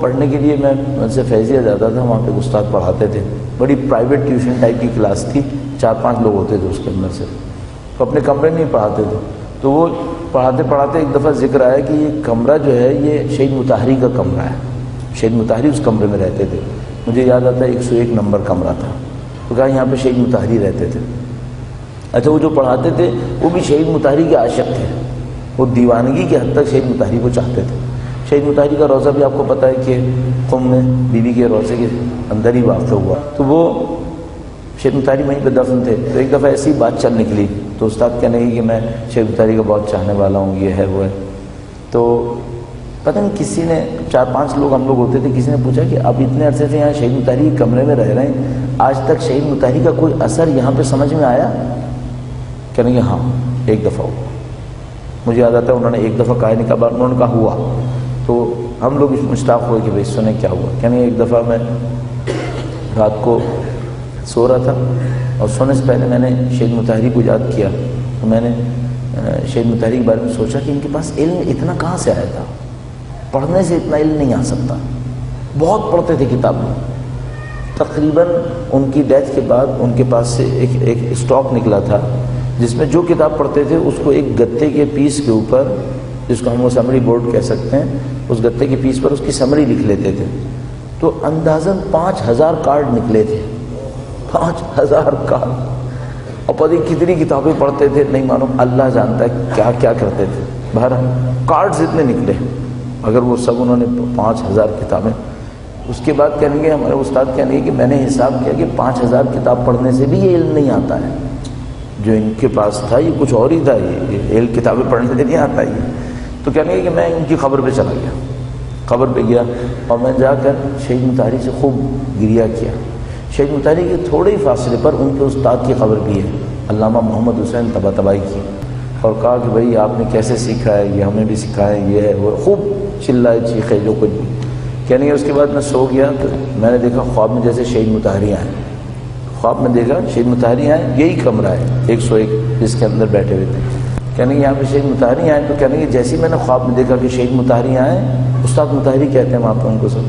पढ़ने के लिए मैं उनसे फैजिया जाता था, वहाँ पे उस्ताद पढ़ाते थे। बड़ी प्राइवेट ट्यूशन टाइप की क्लास थी, चार पाँच लोग होते थे उसके अंदर से। तो अपने कमरे में ही पढ़ाते थे। तो वो पढ़ाते पढ़ाते एक दफ़ा ज़िक्र आया कि ये कमरा जो है, ये शहीद मुताहरी का कमरा है। शहीद मुताहरी उस कमरे में रहते थे। मुझे याद आता है एक सौ एक नंबर कमरा था। तो कहा, यहाँ पर शहीद मुताहरी रहते थे। अच्छा वो जो पढ़ाते थे, वो भी शहीद मुताहरी के आशक थे। वो दीवानगी के हद तक शहीद मुताहरी को चाहते थे। शहीद मुताहरी का रोज़ा भी आपको पता है कि कुम में बीबी के रोज़े के अंदर ही वाक़ हुआ। तो वो शहीद मुताहरी वहीं पर दफन थे। तो एक दफ़ा ऐसी बात चल निकली। तो उस्ताद कहने लगे कि मैं शहीद मुताहरी का बहुत चाहने वाला हूँ, ये है, वो है। तो पता नहीं किसी ने, चार पाँच लोग हम लोग होते थे, किसी ने पूछा कि अब इतने अरसे से यहाँ शहीद मुताहरी के कमरे में रह रहे हैं? आज तक शहीद मुताहरी का कोई असर यहाँ पर समझ में आया? कहने लगे हाँ एक दफ़ा हुआ। मुझे याद आता है उन्होंने एक दफ़ा कहा नहीं कहा उन्होंने कहा हुआ? तो हम लोग मुश्ताक हुए कि भाई सुने क्या हुआ? कहने एक दफ़ा मैं रात को सो रहा था और सोने से पहले मैंने शहीद मुताहरी को याद किया। तो मैंने शहीद मुताहरी के बारे में सोचा कि इनके पास इल्म इतना कहाँ से आया था? पढ़ने से इतना इल्म नहीं आ सकता। बहुत पढ़ते थे किताब में। तकरीबन उनकी डेथ के बाद उनके पास से एक एक स्टॉक निकला था। जिसमें जो किताब पढ़ते थे, उसको एक गत्ते के पीस के ऊपर, जिसको हम वो समरी बोर्ड कह सकते हैं, उस गत्ते के पीस पर उसकी समरी लिख लेते थे। तो अंदाजन पाँच हज़ार कार्ड निकले थे। पाँच हज़ार कार्ड। और पता कितनी किताबें पढ़ते थे, नहीं मालूम। अल्लाह जानता है क्या क्या करते थे। बाहर कार्ड्स इतने निकले। अगर वो सब उन्होंने पाँच हज़ार किताबें। उसके बाद कहेंगे, हमारे उस्ताद कहेंगे कि मैंने हिसाब किया कि पाँच हज़ार किताब पढ़ने से भी ये इल्म नहीं आता है। जो इनके पास था, ये कुछ और ही था, ये एल किताबें पढ़ने से नहीं आता ये तो कहने कि मैं इनकी खबर पे चला गया, खबर पे गया और मैं जाकर शहीद मुतारी से खूब गिरिया किया। शहीद मुतारी के थोड़े ही फासले पर उनके उस्ताद की खबर भी है। अल्लामा मोहम्मद हुसैन तबा तबाही की और कहा कि भाई, आपने कैसे सीखा है? ये हमें भी सिखाया है ये है। वो खूब चिल्लाए, चीखे, जो कुछ भी। कहने के उसके बाद मैं सो गया तो मैंने देखा ख्वाब में जैसे शहीद मुताहरी आए। ख्वाब में देखा, शहीद मुताहरी आए, यही कमरा है, एक सौ एक, जिसके अंदर बैठे हुए थे। कहने यहाँ पे शहीद मुताहरी आए तो कहने जैसे ही मैंने ख्वाब में देखा कि शहीद मुताहरी आए, उस्ताद मुताहरी कहते हैं वहाँ पर उनको सब।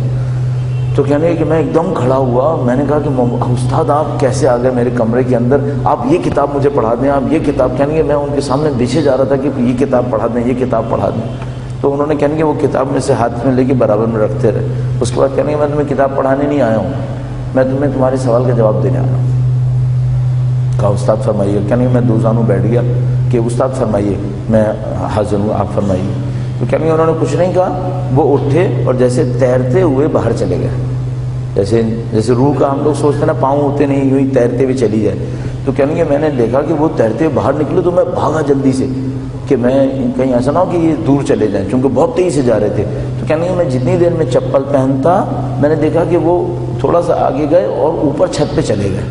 तो कहने कि मैं एकदम खड़ा हुआ, मैंने कहा कि उस्ताद, आप कैसे आ गए मेरे कमरे के अंदर? आप ये किताब मुझे पढ़ा दें, आप ये किताब कहने मैं उनके सामने पीछे जा रहा था कि ये किताब पढ़ा दें, ये किताब पढ़ा दें। तो उन्होंने कहने वो किताब में से हाथ में लेके बराबर में रखते रहे। उसके बाद कहने मैं तुम्हें किताब पढ़ाने नहीं आया हूँ। मैं तुम्हें तुम्हारे सवाल का जवाब देने आया हूँ। कहा, उस्ताद फरमाइए। कहने मैं दो जानू बैठ गया कि, उस्ताद फरमाइए, मैं हाजिर हूँ, आप फरमाइए। तो कहने उन्होंने कुछ नहीं कहा। वो उठे और जैसे तैरते हुए बाहर चले गए। जैसे जैसे रूह का हम लोग सोचते ना, पाँव होते नहीं, यूँ ही तैरते हुए चली जाए। तो कहने मैंने देखा कि वो तैरते हुए बाहर निकले तो मैं भागा जल्दी से कि मैं कहीं ऐसा ना हो कि ये दूर चले जाएँ क्योंकि बहुत तेज़ी से जा रहे थे। तो कहने मैं जितनी देर में चप्पल पहनता, मैंने देखा कि वो थोड़ा सा आगे गए और ऊपर छत पे चले गए।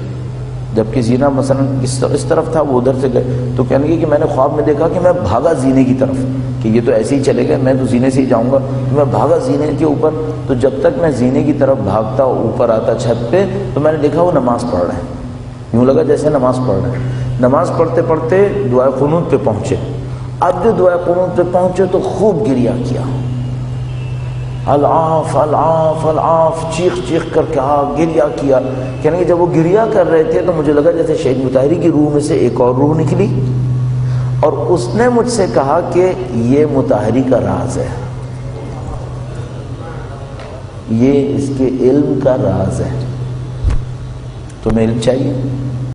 जबकि जीना मसलन इस तरफ़ था, वो उधर से गए। तो कहने लगे कि मैंने ख्वाब में देखा कि मैं भागा जीने की तरफ़, कि ये तो ऐसे ही चले गए, मैं तो जीने से ही जाऊँगा। तो मैं भागा जीने के ऊपर तो जब तक मैं जीने की तरफ़ भागता, ऊपर आता छत पे तो मैंने देखा वो नमाज़ पढ़ रहे हैं। यूँ लगा जैसे नमाज़ पढ़ रहे हैं। नमाज़ पढ़ते पढ़ते दुआ खनूत पे पहुँचे। अब जो दुआ कुनूत पे पहुँचे तो खूब गिरिया किया। अलाफ अलाफ अलाफ, चीख चीख कर कहा गिरिया किया। कहने जब वो गिरिया कर रहे थे तो मुझे लगा जैसे शेख मुताहरी की रूह में से एक और रूह निकली। और उसने मुझसे कहा कि ये मुताहरी का राज है। ये इसके इल्म का राज है। तुम्हें इल्म चाहिए?